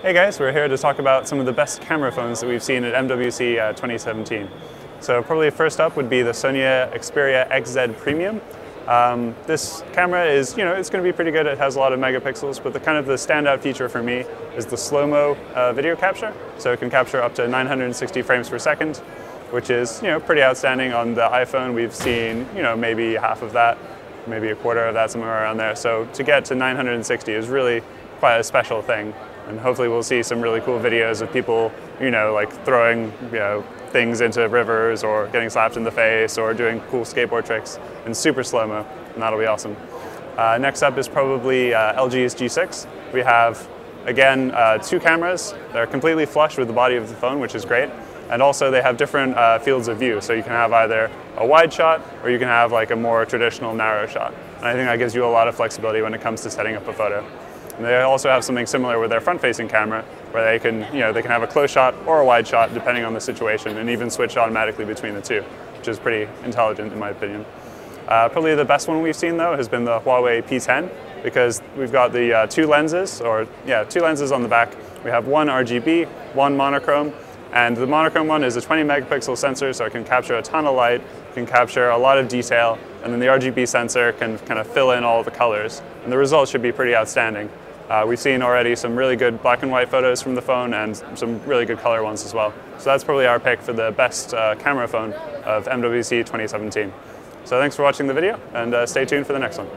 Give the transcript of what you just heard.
Hey guys, we're here to talk about some of the best camera phones that we've seen at MWC uh, 2017. So probably first up would be the Sony Xperia XZ Premium. Um, this camera is, you know, it's going to be pretty good. It has a lot of megapixels, but the kind of the standout feature for me is the slow-mo uh, video capture. So it can capture up to 960 frames per second, which is, you know, pretty outstanding. On the iPhone, we've seen, you know, maybe half of that, maybe a quarter of that, somewhere around there. So to get to 960 is really quite a special thing. And hopefully we'll see some really cool videos of people, you know, like throwing, you know, things into rivers or getting slapped in the face or doing cool skateboard tricks in super slow-mo, and that'll be awesome. Uh, next up is probably uh, LG's G6. We have, again, uh, two cameras. They're completely flush with the body of the phone, which is great. And also they have different uh, fields of view. So you can have either a wide shot or you can have like a more traditional narrow shot. And I think that gives you a lot of flexibility when it comes to setting up a photo. And they also have something similar with their front-facing camera, where they can, you know, they can have a close shot or a wide shot depending on the situation, and even switch automatically between the two, which is pretty intelligent in my opinion. Uh, probably the best one we've seen though has been the Huawei P10 because we've got the uh, two lenses, or yeah, two lenses on the back. We have one RGB, one monochrome, and the monochrome one is a 20 megapixel sensor, so it can capture a ton of light, can capture a lot of detail, and then the RGB sensor can kind of fill in all the colors. And the results should be pretty outstanding. Uh, we've seen already some really good black and white photos from the phone and some really good color ones as well. So that's probably our pick for the best uh, camera phone of MWC 2017. So thanks for watching the video and uh, stay tuned for the next one.